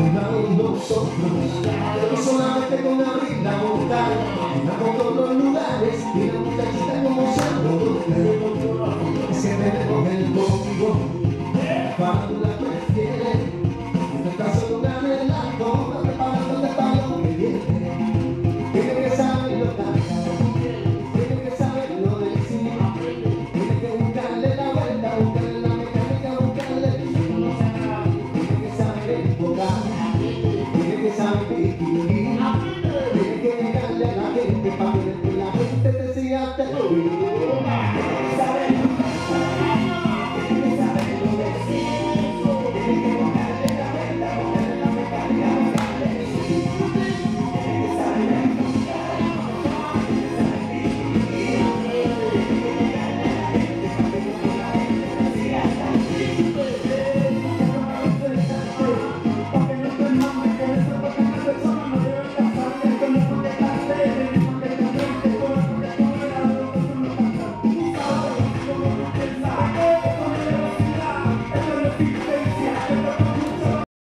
uno y con todos los lugares y la muchachita como santo gente, papi, la gente decía te